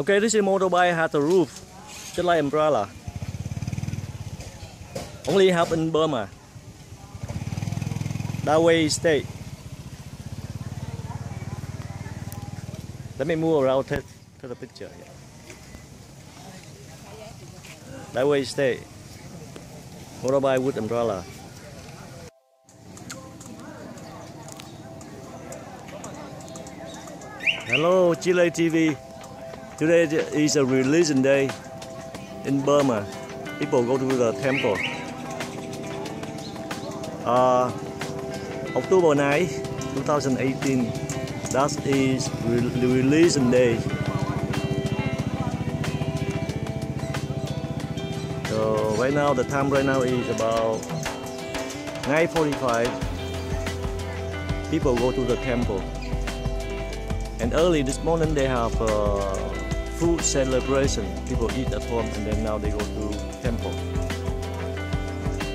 Okay, this is motorbike has a roof, just like umbrella. Only have in Burma. That way state. Let me move around to, to the picture. Yeah. That way state. Motorbike with umbrella. Hello, Chile TV. Today is a religion day in Burma. People go to the temple. Uh, October 9, 2018. That is re- religion day. So right now, the time right now is about 9:45. People go to the temple. And early this morning they have uh, food celebration. People eat at home and then now they go to temple.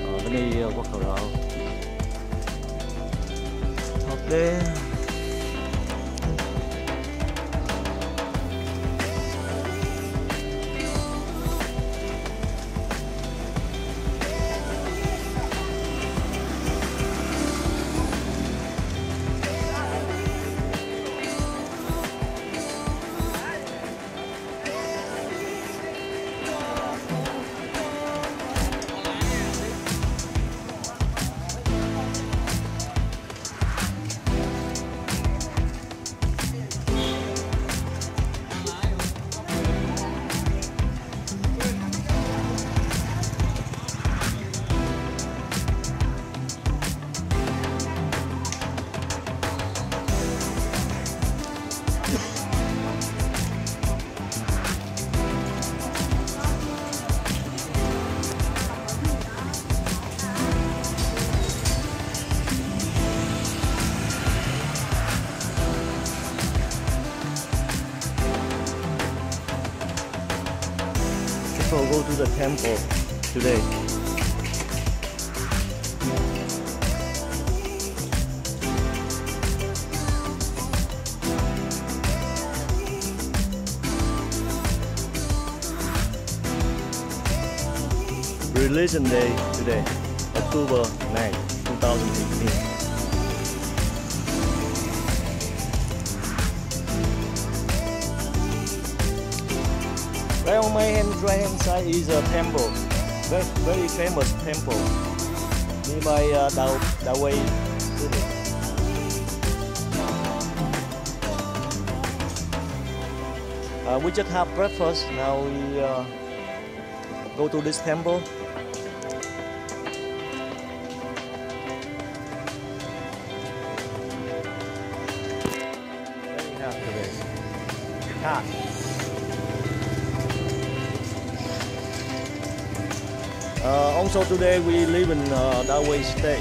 Uh, let me uh, walk around. Up there. People go to the temple today. Religion Day today, October 9, 2018. Well, my hand, right hand side is a temple, very, very famous temple nearby uh, Dao, Dawei city. Uh, we just have breakfast. Now we uh, go to this temple. What do today? Cat. Also today we live in uh, State.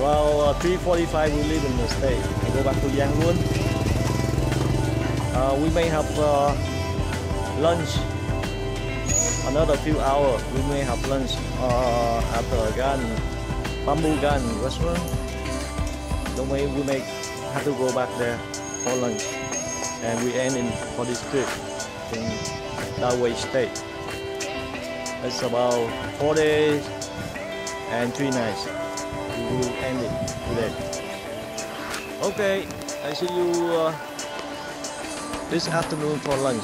Around uh, 3:45 we live in the state. We go back to Yangon. Uh, we may have uh, lunch. Another few hours we may have lunch uh, at the garden, bamboo garden restaurant. Then we, we may have to go back there for lunch. And we end in for this trip in Dawei State. It's about four days and three nights. We will end it today. Okay, I see you uh, this afternoon for lunch.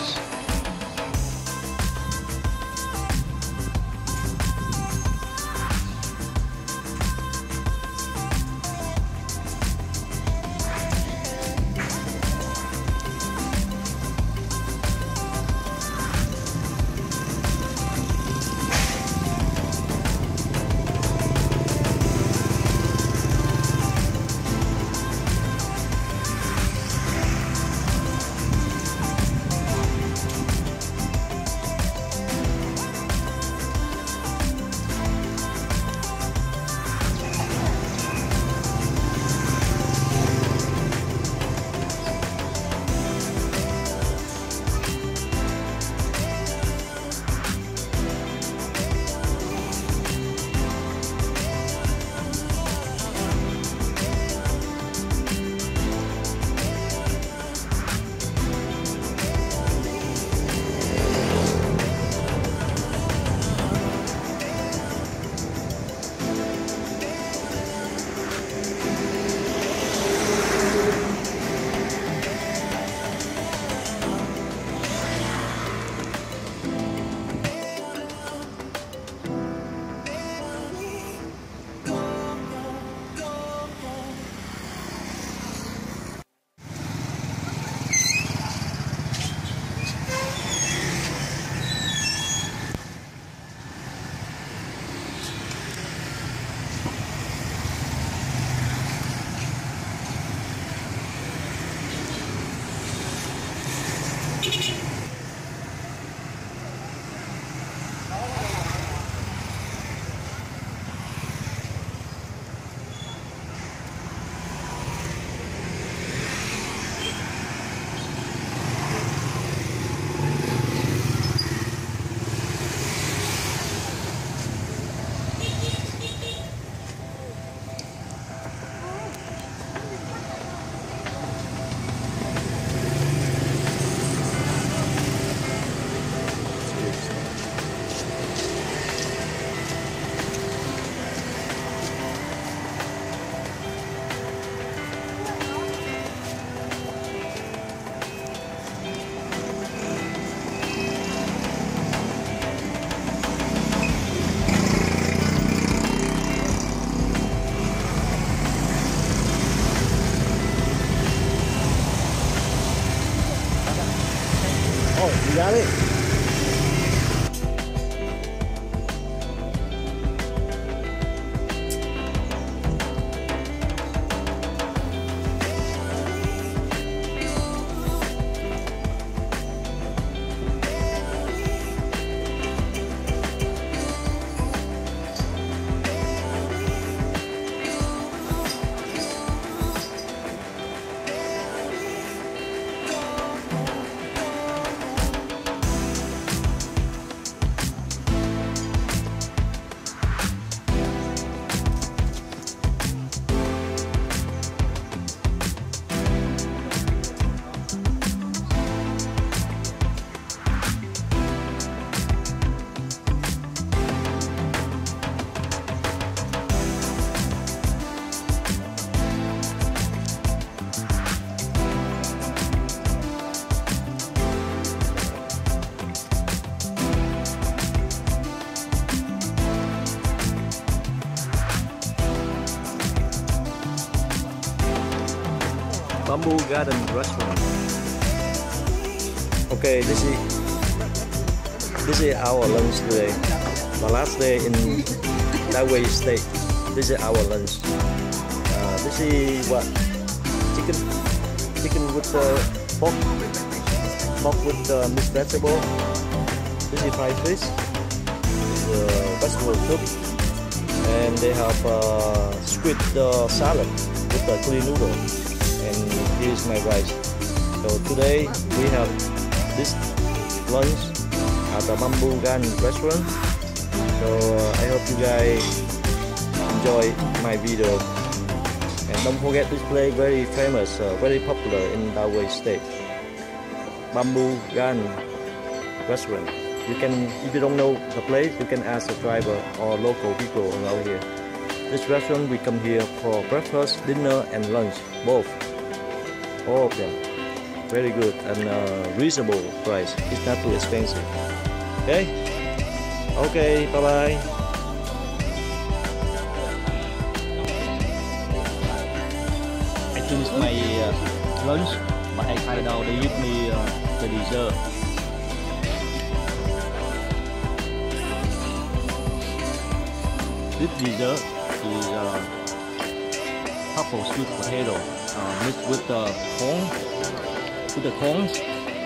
Oh, you got it? Garden Restaurant. Okay, this is this is our lunch today. The last day in Dawei State. This is our lunch. Uh, this is what chicken chicken with the pork pork with the mixed vegetable. This is fried fish. Uh, vegetable soup, and they have uh, squid uh, salad with the clean noodle. And here's my rice. So today we have this lunch at the Bamboo Garden restaurant. So uh, I hope you guys enjoy my video. And don't forget this place very famous, uh, very popular in Dawei State. Bamboo Garden restaurant. You can, if you don't know the place, you can ask the driver or local people around here. This restaurant we come here for breakfast, dinner, and lunch, both. Them. Very good and uh, reasonable price. It's not too expensive. Okay? Okay, bye bye. I finished my uh, lunch, but I find out they give me uh, the dessert. This dessert is uh, truffle sweet potato uh, mixed with the corn, with the corns,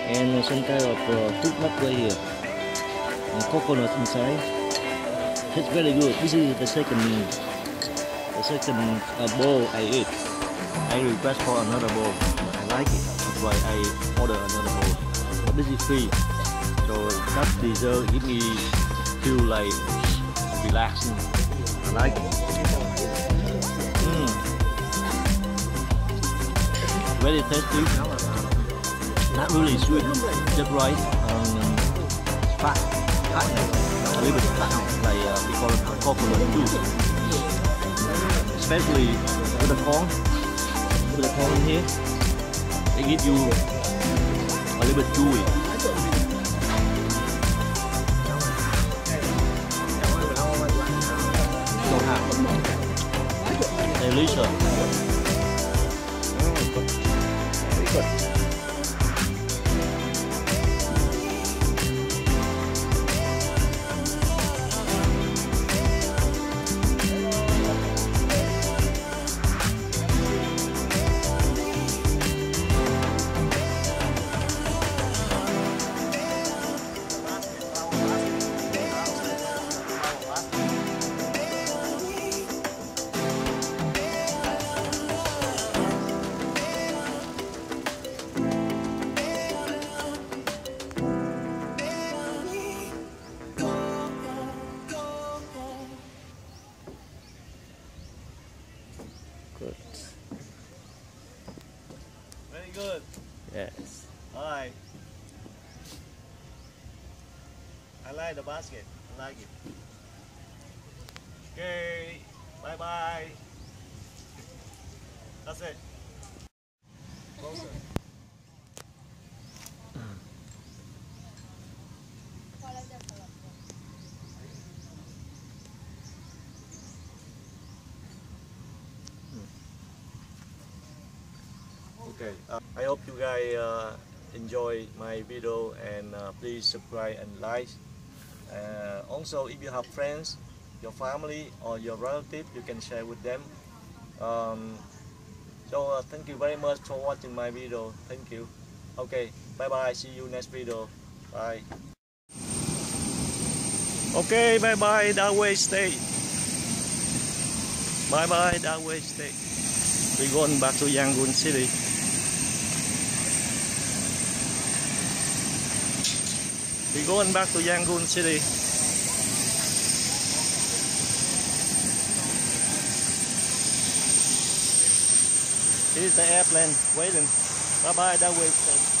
and some kind of uh, fruit nut right here, and coconut inside. It's very good. This is the second, meal. the second uh, bowl I ate. I request for another bowl. I like it. That's why I order another bowl. But this is free. So that dessert give me feel like relaxing. I like it. Very tasty. Not really sweet, just right. Um, fat, fat, a little bit fat, like uh, we call it coconut juice. Especially with the corn with the corn here, they give you a little bit chewy. Delicious. Good. Yes. Alright. I like the basket. I like it. Okay. Bye bye. That's it. Closer. Okay. Uh, I hope you guys uh, enjoy my video and uh, please subscribe and like. Uh, also, if you have friends, your family or your relative, you can share with them. Um, so uh, thank you very much for watching my video. Thank you. Okay. Bye bye. See you next video. Bye. Okay. Bye bye. Dawei State. Bye bye. Dawei State. We're going back to Yangon City. We're going back to Yangon City. Here's the airplane waiting. Bye bye, Dawei.